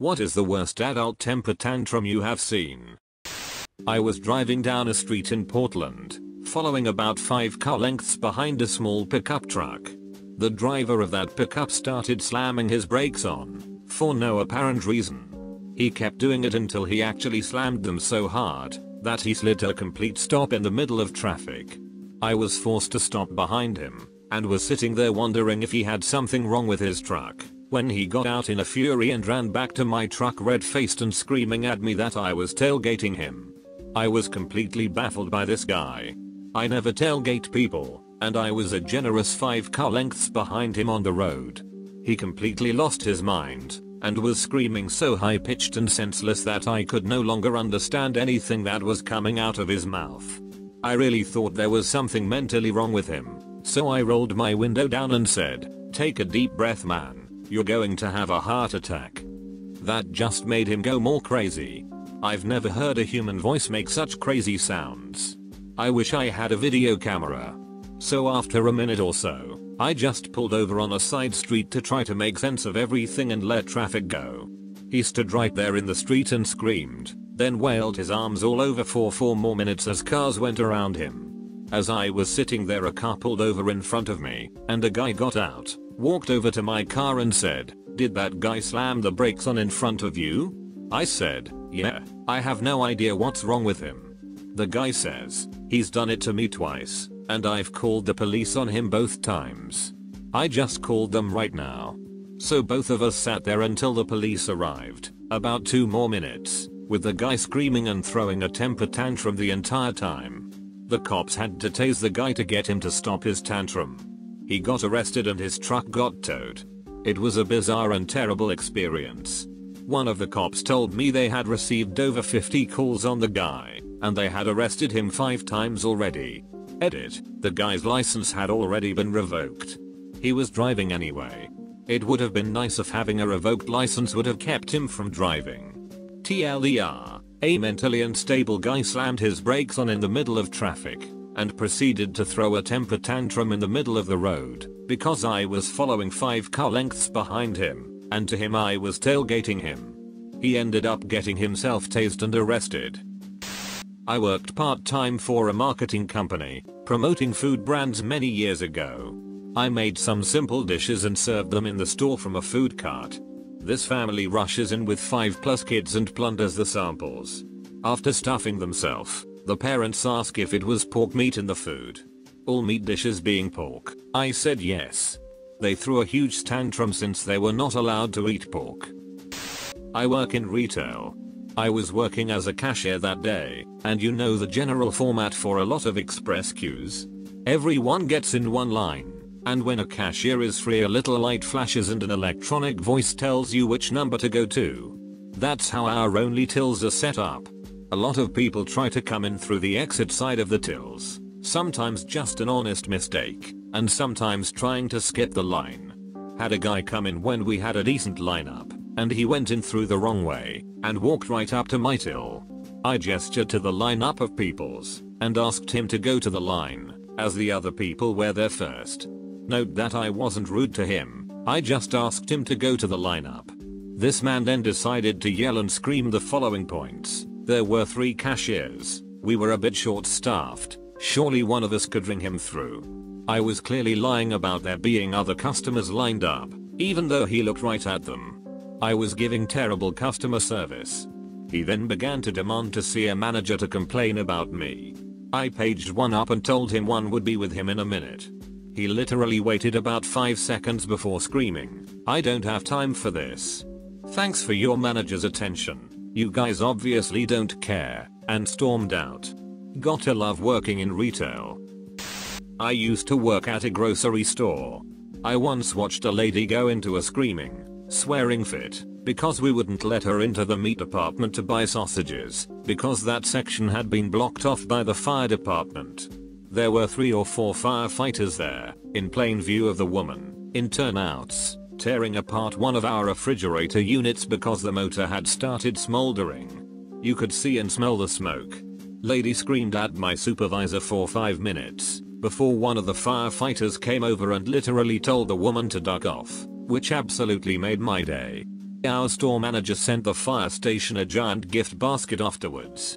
What is the worst adult temper tantrum you have seen? I was driving down a street in Portland, following about 5 car lengths behind a small pickup truck. The driver of that pickup started slamming his brakes on, for no apparent reason. He kept doing it until he actually slammed them so hard that he slid to a complete stop in the middle of traffic. I was forced to stop behind him and was sitting there wondering if he had something wrong with his truck when he got out in a fury and ran back to my truck red faced and screaming at me that I was tailgating him. I was completely baffled by this guy. I never tailgate people, and I was a generous 5 car lengths behind him on the road. He completely lost his mind and was screaming so high pitched and senseless that I could no longer understand anything that was coming out of his mouth. I really thought there was something mentally wrong with him, so I rolled my window down and said, take a deep breath man, you're going to have a heart attack. That just made him go more crazy. I've never heard a human voice make such crazy sounds. I wish I had a video camera. So after a minute or so, I just pulled over on a side street to try to make sense of everything and let traffic go. He stood right there in the street and screamed, then wailed his arms all over for 4 more minutes as cars went around him. As I was sitting there a car pulled over in front of me, and a guy got out, walked over to my car and said, did that guy slam the brakes on in front of you? I said, yeah, I have no idea what's wrong with him. The guy says, he's done it to me twice, and I've called the police on him both times. I just called them right now. So both of us sat there until the police arrived, about 2 more minutes, with the guy screaming and throwing a temper tantrum the entire time. The cops had to tase the guy to get him to stop his tantrum. He got arrested and his truck got towed. It was a bizarre and terrible experience. One of the cops told me they had received over 50 calls on the guy, and they had arrested him 5 times already. Edit, the guy's license had already been revoked. He was driving anyway. It would have been nice if having a revoked license would have kept him from driving. TLDR, a mentally unstable guy slammed his brakes on in the middle of traffic and proceeded to throw a temper tantrum in the middle of the road because I was following 5 car lengths behind him and to him I was tailgating him. He ended up getting himself tased and arrested. I worked part-time for a marketing company, promoting food brands many years ago. I made some simple dishes and served them in the store from a food cart. This family rushes in with 5 plus kids and plunders the samples. After stuffing themselves, the parents ask if it was pork meat in the food. All meat dishes being pork, I said yes. They threw a huge tantrum since they were not allowed to eat pork. I work in retail, I was working as a cashier that day, and you know the general format for a lot of express queues. Everyone gets in one line, and when a cashier is free a little light flashes and an electronic voice tells you which number to go to. That's how our only tills are set up. A lot of people try to come in through the exit side of the tills, sometimes just an honest mistake, and sometimes trying to skip the line. Had a guy come in when we had a decent lineup, and he went in through the wrong way and walked right up to my till. I gestured to the lineup of peoples and asked him to go to the line as the other people were there first. Note that I wasn't rude to him, I just asked him to go to the lineup. This man then decided to yell and scream the following points. There were three cashiers, we were a bit short staffed, surely one of us could ring him through. I was clearly lying about there being other customers lined up, even though he looked right at them. I was giving terrible customer service. He then began to demand to see a manager to complain about me. I paged one up and told him one would be with him in a minute. He literally waited about 5 seconds before screaming, I don't have time for this. Thanks for your manager's attention. You guys obviously don't care, and stormed out. Gotta love working in retail. I used to work at a grocery store. I once watched a lady go into a screaming, swearing fit, because we wouldn't let her into the meat department to buy sausages, because that section had been blocked off by the fire department. There were three or four firefighters there, in plain view of the woman, in turnouts, tearing apart one of our refrigerator units because the motor had started smoldering. You could see and smell the smoke. Lady screamed at my supervisor for 5 minutes, before one of the firefighters came over and literally told the woman to duck off which absolutely made my day. Our store manager sent the fire station a giant gift basket afterwards.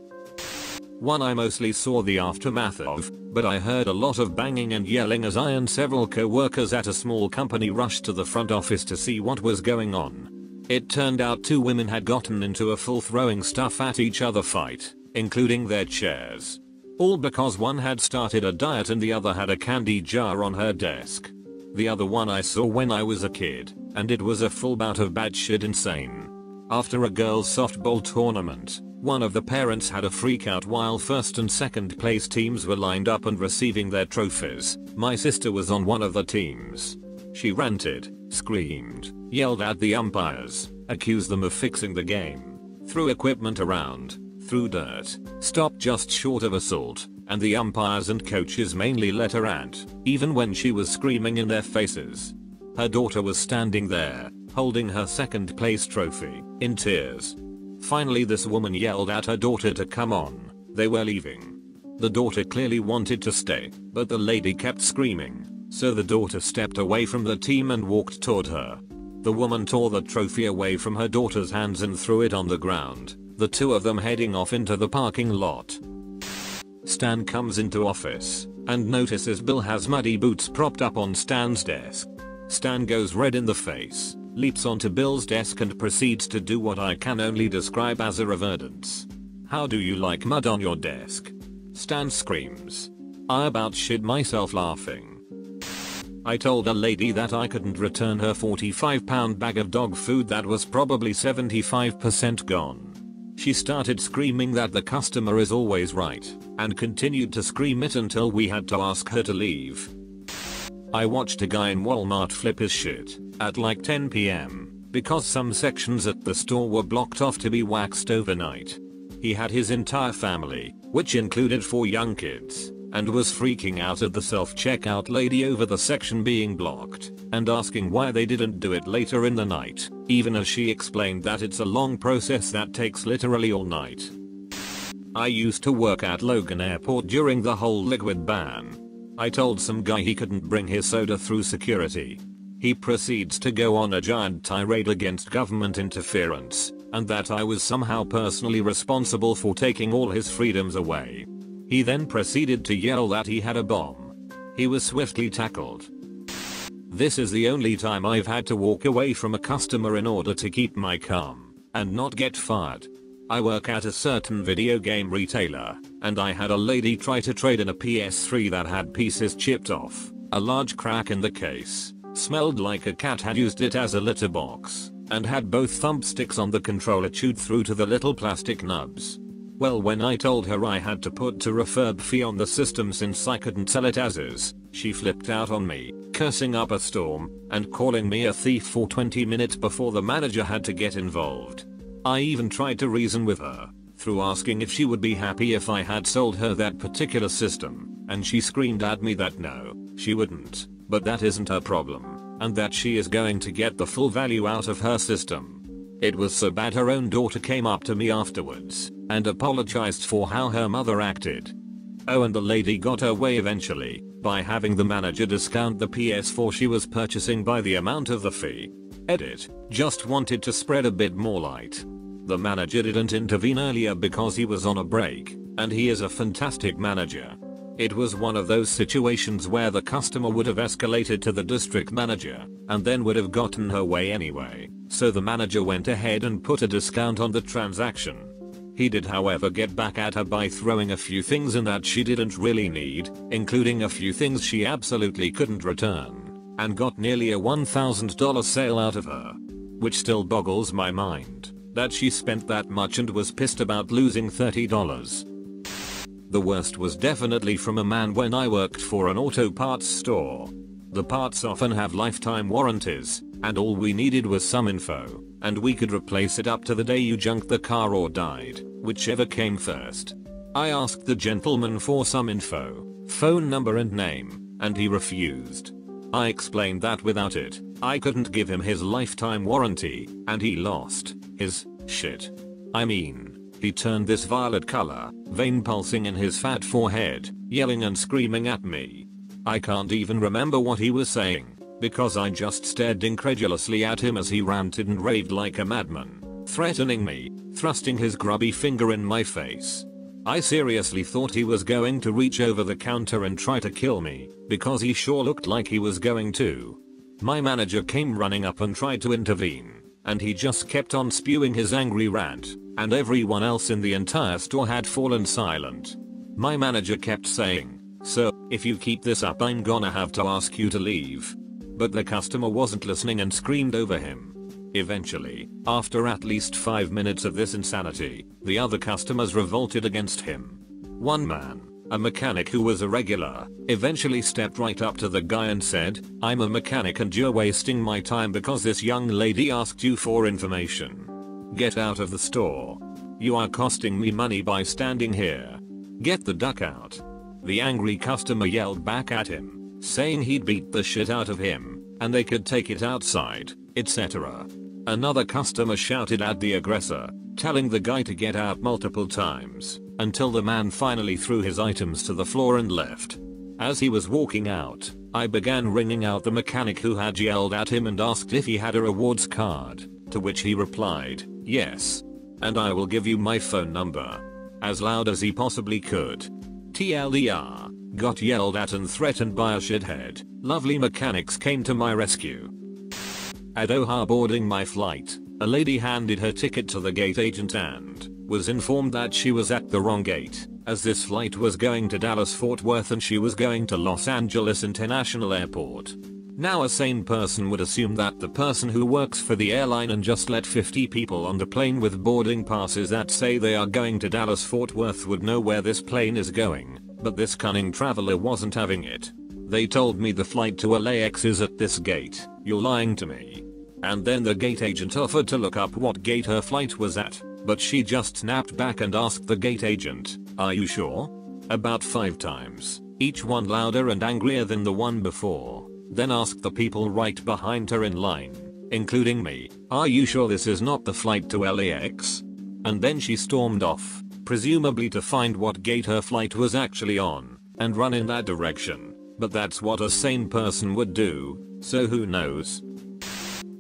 One I mostly saw the aftermath of, but I heard a lot of banging and yelling as I and several co-workers at a small company rushed to the front office to see what was going on. It turned out two women had gotten into a full throwing stuff at each other fight, including their chairs. All because one had started a diet and the other had a candy jar on her desk. The other one I saw when I was a kid, and it was a full bout of bad shit insane. After a girls softball tournament, one of the parents had a freak out while first and second place teams were lined up and receiving their trophies. My sister was on one of the teams. She ranted, screamed, yelled at the umpires, accused them of fixing the game, threw equipment around, threw dirt, stopped just short of assault, and the umpires and coaches mainly let her rant, even when she was screaming in their faces. Her daughter was standing there, holding her second place trophy, in tears, Finally this woman yelled at her daughter to come on, they were leaving. The daughter clearly wanted to stay, but the lady kept screaming, so the daughter stepped away from the team and walked toward her. The woman tore the trophy away from her daughter's hands and threw it on the ground, the two of them heading off into the parking lot. Stan comes into office and notices Bill has muddy boots propped up on Stan's desk. Stan goes red in the face leaps onto Bill's desk and proceeds to do what I can only describe as a reverence. How do you like mud on your desk? Stan screams. I about shit myself laughing. I told a lady that I couldn't return her 45 pound bag of dog food that was probably 75% gone. She started screaming that the customer is always right, and continued to scream it until we had to ask her to leave. I watched a guy in Walmart flip his shit at like 10pm because some sections at the store were blocked off to be waxed overnight. He had his entire family, which included four young kids, and was freaking out at the self-checkout lady over the section being blocked and asking why they didn't do it later in the night, even as she explained that it's a long process that takes literally all night. I used to work at Logan Airport during the whole liquid ban, I told some guy he couldn't bring his soda through security. He proceeds to go on a giant tirade against government interference, and that I was somehow personally responsible for taking all his freedoms away. He then proceeded to yell that he had a bomb. He was swiftly tackled. This is the only time I've had to walk away from a customer in order to keep my calm and not get fired. I work at a certain video game retailer, and I had a lady try to trade in a PS3 that had pieces chipped off, a large crack in the case, smelled like a cat had used it as a litter box, and had both thumbsticks on the controller chewed through to the little plastic nubs. Well when I told her I had to put to refurb fee on the system since I couldn't sell it as is, she flipped out on me, cursing up a storm, and calling me a thief for 20 minutes before the manager had to get involved. I even tried to reason with her, through asking if she would be happy if I had sold her that particular system, and she screamed at me that no, she wouldn't, but that isn't her problem, and that she is going to get the full value out of her system. It was so bad her own daughter came up to me afterwards, and apologized for how her mother acted. Oh and the lady got her way eventually, by having the manager discount the PS4 she was purchasing by the amount of the fee. Edit, just wanted to spread a bit more light. The manager didn't intervene earlier because he was on a break, and he is a fantastic manager. It was one of those situations where the customer would have escalated to the district manager, and then would have gotten her way anyway, so the manager went ahead and put a discount on the transaction. He did however get back at her by throwing a few things in that she didn't really need, including a few things she absolutely couldn't return, and got nearly a $1,000 sale out of her. Which still boggles my mind that she spent that much and was pissed about losing $30. The worst was definitely from a man when I worked for an auto parts store. The parts often have lifetime warranties, and all we needed was some info, and we could replace it up to the day you junked the car or died, whichever came first. I asked the gentleman for some info, phone number and name, and he refused. I explained that without it, I couldn't give him his lifetime warranty, and he lost his shit. I mean, he turned this violet color, vein pulsing in his fat forehead, yelling and screaming at me. I can't even remember what he was saying, because I just stared incredulously at him as he ranted and raved like a madman, threatening me, thrusting his grubby finger in my face. I seriously thought he was going to reach over the counter and try to kill me, because he sure looked like he was going to. My manager came running up and tried to intervene, and he just kept on spewing his angry rant, and everyone else in the entire store had fallen silent. My manager kept saying, so, if you keep this up I'm gonna have to ask you to leave. But the customer wasn't listening and screamed over him. Eventually, after at least 5 minutes of this insanity, the other customers revolted against him. One man, a mechanic who was a regular, eventually stepped right up to the guy and said, I'm a mechanic and you're wasting my time because this young lady asked you for information. Get out of the store. You are costing me money by standing here. Get the duck out. The angry customer yelled back at him, saying he'd beat the shit out of him, and they could take it outside, etc. Another customer shouted at the aggressor, telling the guy to get out multiple times, until the man finally threw his items to the floor and left. As he was walking out, I began ringing out the mechanic who had yelled at him and asked if he had a rewards card, to which he replied, yes. And I will give you my phone number. As loud as he possibly could. TLDR, got yelled at and threatened by a shithead, lovely mechanics came to my rescue. At Doha boarding my flight, a lady handed her ticket to the gate agent and was informed that she was at the wrong gate, as this flight was going to Dallas Fort Worth and she was going to Los Angeles International Airport. Now a sane person would assume that the person who works for the airline and just let 50 people on the plane with boarding passes that say they are going to Dallas Fort Worth would know where this plane is going, but this cunning traveler wasn't having it. They told me the flight to LAX is at this gate, you're lying to me. And then the gate agent offered to look up what gate her flight was at, but she just snapped back and asked the gate agent, are you sure? About 5 times, each one louder and angrier than the one before, then asked the people right behind her in line, including me, are you sure this is not the flight to LAX? And then she stormed off, presumably to find what gate her flight was actually on, and run in that direction, but that's what a sane person would do, so who knows.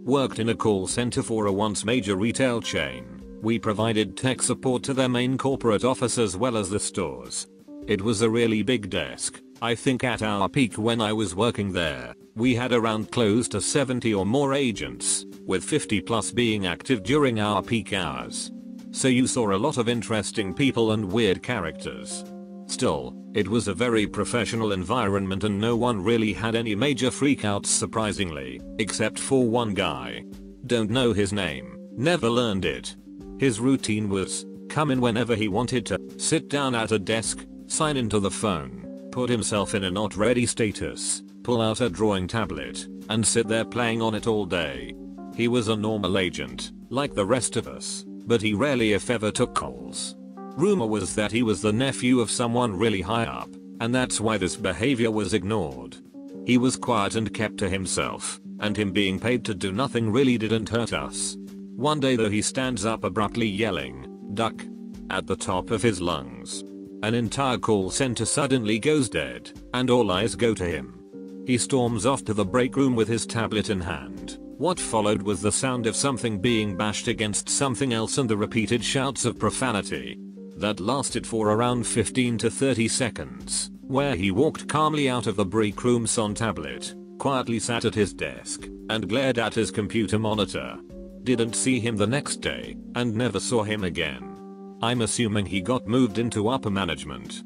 Worked in a call center for a once major retail chain. We provided tech support to their main corporate office as well as the stores. It was a really big desk. I think at our peak when I was working there, we had around close to 70 or more agents, with 50 plus being active during our peak hours. So you saw a lot of interesting people and weird characters. Still, it was a very professional environment and no one really had any major freakouts surprisingly, except for one guy. Don't know his name, never learned it. His routine was, come in whenever he wanted to, sit down at a desk, sign into the phone, put himself in a not ready status, pull out a drawing tablet, and sit there playing on it all day. He was a normal agent, like the rest of us, but he rarely if ever took calls. Rumor was that he was the nephew of someone really high up, and that's why this behavior was ignored. He was quiet and kept to himself, and him being paid to do nothing really didn't hurt us. One day though he stands up abruptly yelling, duck, at the top of his lungs. An entire call center suddenly goes dead, and all eyes go to him. He storms off to the break room with his tablet in hand. What followed was the sound of something being bashed against something else and the repeated shouts of profanity that lasted for around 15 to 30 seconds, where he walked calmly out of the break room on tablet, quietly sat at his desk, and glared at his computer monitor. Didn't see him the next day, and never saw him again. I'm assuming he got moved into upper management,